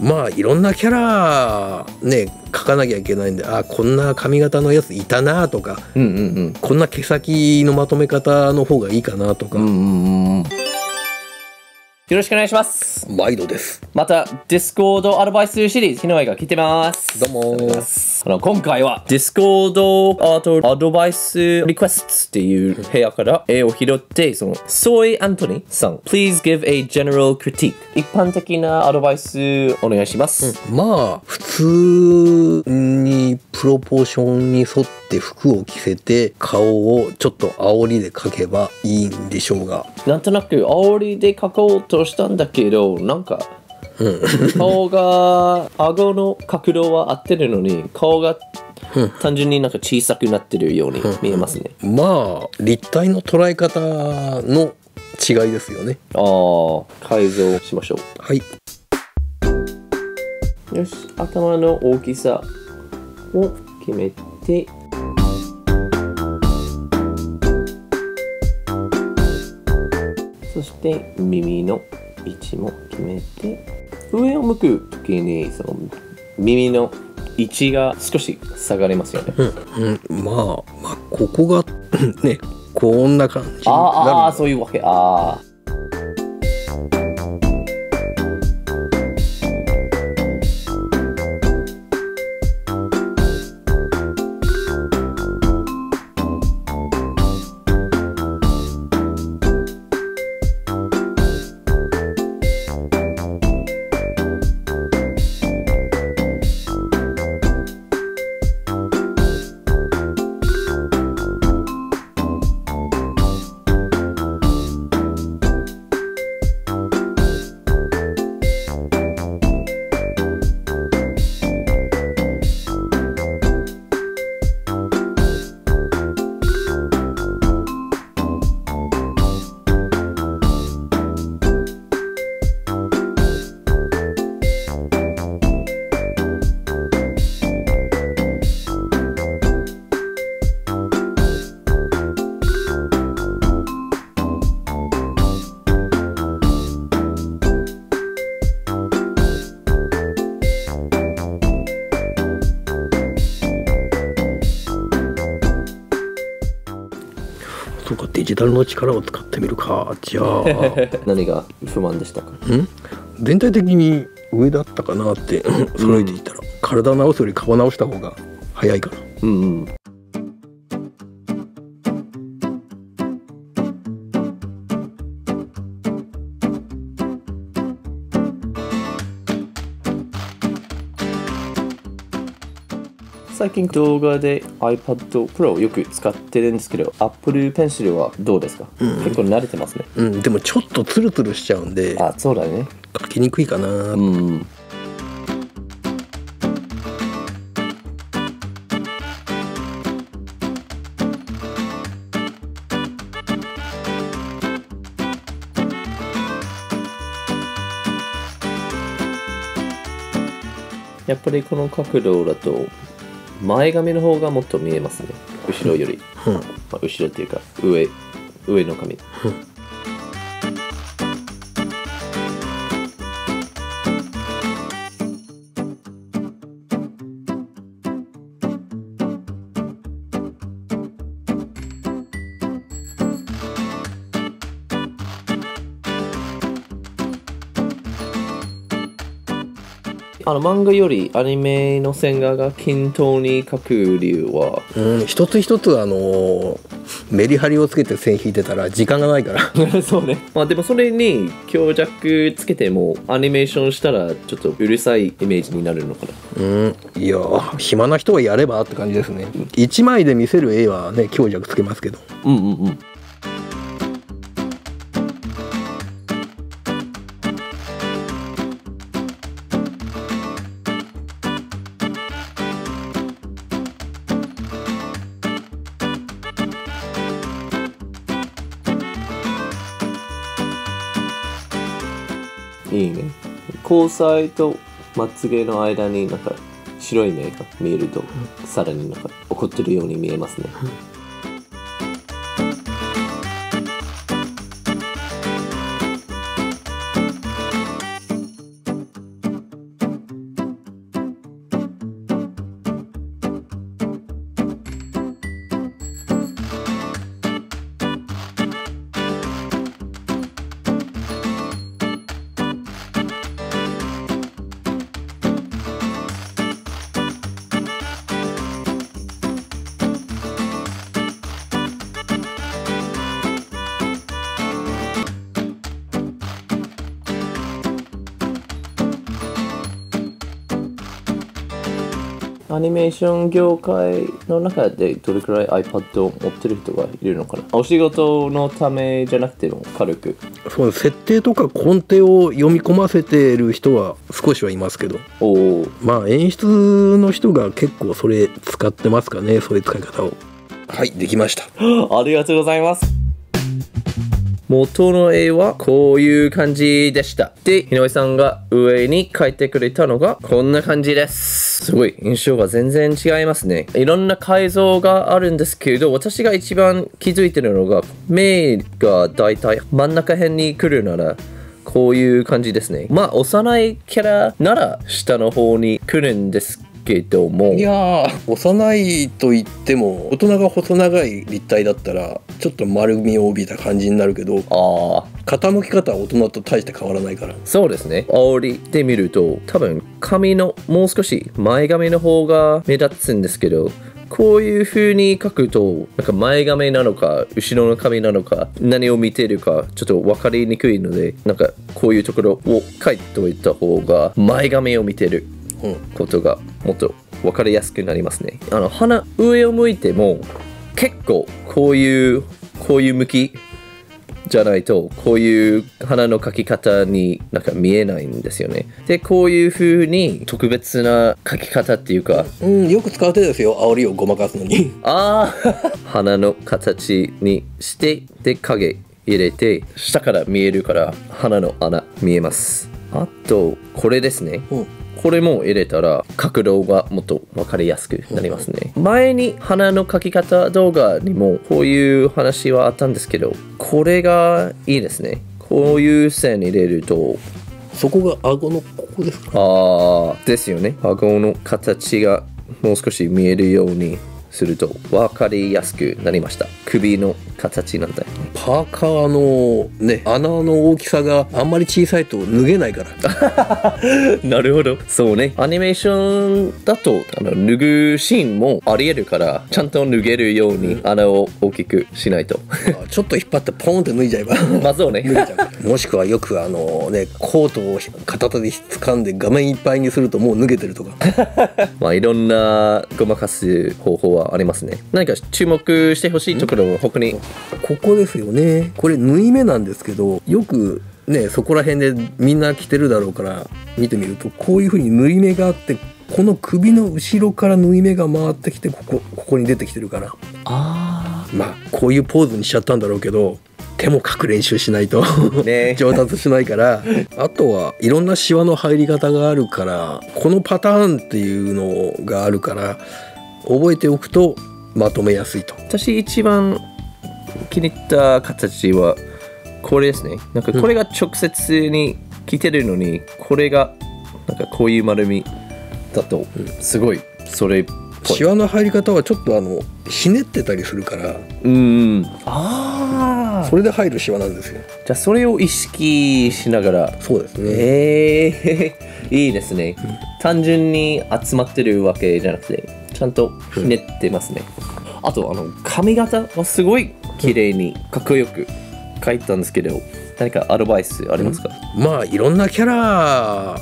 まあいろんなキャラね描かなきゃいけないんであこんな髪型のやついたなとかうんうんうん。こんな毛先のまとめ方の方がいいかなとか、うんうんうんよろしくお願いします。毎度です。また Discord アドバイスシリーズ日の絵が来てます。どうもあの今回は Discord アートアドバイスリクエストっていう部屋から絵を拾ってそのソイ・アントニーさん Please give a general critique 一般的なアドバイスお願いします、まあ普通にプロポーションに沿って服を着せて顔をちょっと煽りで描けばいいんでしょうが。なんとなく煽りで描こうとしたんだけどなんか顔が顎の角度は合ってるのに顔が単純になんか小さくなってるように見えますね。まあ立体の捉え方の違いですよね。ああ改造しましょはい、うよし頭の大きさを決めてそして耳の位置も決めて上を向く時にその耳の位置が少し下がりますよね、うん、まあまあここが ねこんな感じにあーあそういうわけ。ああそうかデジタルの力を使ってみるか。じゃあ。何が不満でしたか？ん？全体的に上だったかなって揃えていったら、体直すより顔直した方が早いかな。うんうん最近動画で iPad Pro よく使ってるんですけど Apple Pencil はどうですか、結構慣れてますね。うんでもちょっとツルツルしちゃうんであそうだね。書きにくいかな、うん。やっぱりこの角度だと前髪の方がもっと見えますね。後ろより、うん。まあ、後ろっていうか上上の髪あの漫画よりアニメの線画が均等に描く理由は？うん、一つ一つあのーメリハリをつけて線引いてたら時間がないから。そうね。まあでもそれに強弱つけてもアニメーションしたらちょっとうるさいイメージになるのかな。うん。いやー暇な人はやればって感じですね。1枚で見せる絵はね強弱つけますけど。うんうんうんいいね交際とまつげの間になんか白い目が見えるとさらになんか怒ってるように見えますね、ニメーション業界の中でどれくらい iPad を持ってる人がいるのかな？お仕事のためじゃなくても軽く。そう設定とか根底を読み込ませてる人は少しはいますけど。おおまあ演出の人が結構それ使ってますかね？そういう使い方を。はいできました。ありがとうございます元の絵はこういう感じでした。で、井上さんが上に描いてくれたのがこんな感じです。すごい、印象が全然違いますね。いろんな改造があるんですけれど、私が一番気づいてるのが、目がだいたい真ん中辺に来るなら、こういう感じですね。まあ、幼いキャラなら下の方に来るんですけども。いやー幼いと言っても大人が細長い立体だったらちょっと丸みを帯びた感じになるけどああ、傾き方は大人と大して変わらないからそうですね。煽りで見ると、多分髪のもう少し前髪の方が目立つんですけど、こういう風に書くと、なんか前髪なのか、後ろの髪なのか、何を見ているか、ちょっと分かりにくいので、なんかこういうところを書いておいた方が、前髪を見てるうんことがもっと分かりやすくなりますね。あの鼻上を向いても結構こういうこういう向きじゃないとこういう鼻の描き方になんか見えないんですよね。でこういう風に特別な描き方っていうかうんよく使う手ですよ煽りをごまかすのにああ鼻の形にしてで影入れて下から見えるから鼻の穴見えます。あとこれですね。うんこれも入れたら角度がもっと分かりやすくなりますね。前に鼻の描き方動画にもこういう話はあったんですけど、これがいいですね。こういう線入れると、そこが顎のここですか？ああ、ですよね。顎の形がもう少し見えるようにすると分かりやすくなりました。首の形なんだよね。パーカーのね穴の大きさがあんまり小さいと脱げないから なるほど。そうね。アニメーションだとあの脱ぐシーンもありえるから、ちゃんと脱げるように穴を大きくしないと。ちょっと引っ張ってポーンって脱いじゃえば まあそうね。もしくはよくあのねコートを片手で掴んで画面いっぱいにするともう脱げてるとか まあいろんなごまかす方法はありますね。何か注目してほしいところは他に。ここですよね。これ縫い目なんですけどよくねそこら辺でみんな着てるだろうから見てみるとこういう風に縫い目があってこの首の後ろから縫い目が回ってきてここここに出てきてるから。あまあこういうポーズにしちゃったんだろうけど手も書く練習しないと。ね。上達しないから。あとはいろんなシワの入り方があるからこのパターンっていうのがあるから覚えておくとまとめやすいと。私一番気に入った形はこれですね。なんかこれが直接に来てるのに、これがなんかこういう丸みだとすごいそれっぽい。シワの入り方はちょっとあのひねってたりするから。うん。ああ。それで入るシワなんですよ。じゃあそれを意識しながら。そうですね。えー、いいですね、単純に集まってるわけじゃなくてちゃんとひねってますね、あとあの髪型はすごい綺麗にかっこよく描いたんですけど何かアドバイスありますか、まあいろんなキャラ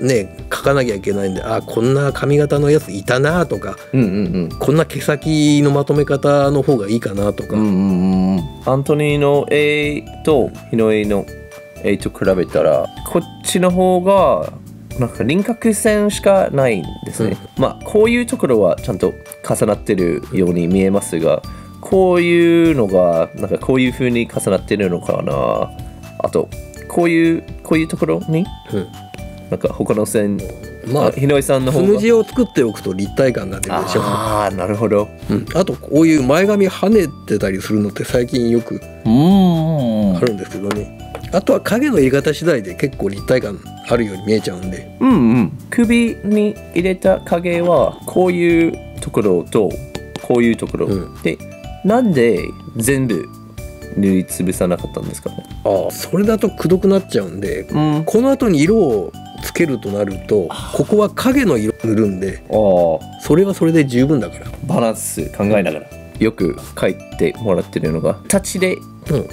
ね描かなきゃいけないんであこんな髪型のやついたなとかうんうんこんな毛先のまとめ方の方がいいかなとか、うんうんうん。うんアントニーの絵とヒノエの絵と比べたらこっちの方がなんか輪郭線しかないんですね、まあこういうところはちゃんと重なってるように見えますがこういうのがなんかこういう風に重なってるのかな。あとこういうこういうところにうん。なんか他の線まああ日野井さんの方が。つむじを作っておくと立体感が出るでしょああなるほど。うん、あとこういう前髪跳ねてたりするのって最近よくうん。あるんですけどね。あとは影の入れ方次第で結構立体感あるように見えちゃうんで。うんうん。首に入れた影はこういうところとこういうところ、うん。でなんで全部塗りつぶさなかったんですか？ねああそれだとくどくなっちゃうんでうん。あこの後に色をつけるとなるとここは影の色塗るんであそれはそれで十分だから。バランス考えながら。よく書いてもらってるのがタッチでうん。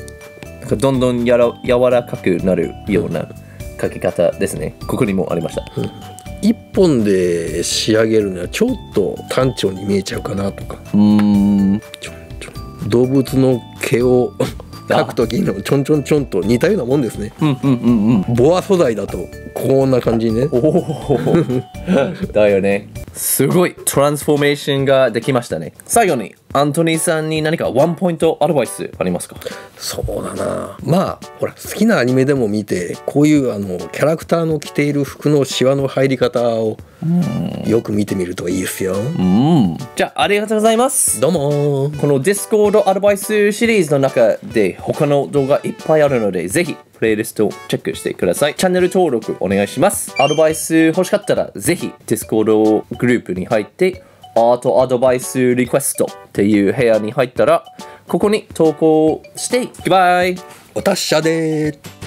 なんかどんどんやら柔らかくなるような書き方ですね。ここにもありました。一本で仕上げるのはちょっと単調に見えちゃうかなとか。うーん。ちょ動物の毛を 描く時のちょんちょんちょんと似たようなもんですね。うんうんうんうん。ボア素材だとこんな感じにね。おお だよね。すごい。トランスフォーメーションができましたね。最後にアントニーさんに何かワンポイントアドバイスありますか？そうだな。まあほら好きなアニメでも見てこういうあのキャラクターの着ている服のシワの入り方をよく見てみるといいですよ。うん。じゃあありがとうございます。どうも。この Discord アドバイスシリーズの中で他の動画いっぱいあるのでぜひプレイリストをチェックしてください。チャンネル登録お願いします。アドバイス欲しかったらぜひ Discord グループに入ってアートアドバイスリクエストっていう部屋に入ったらここに投稿してグバイお達者でー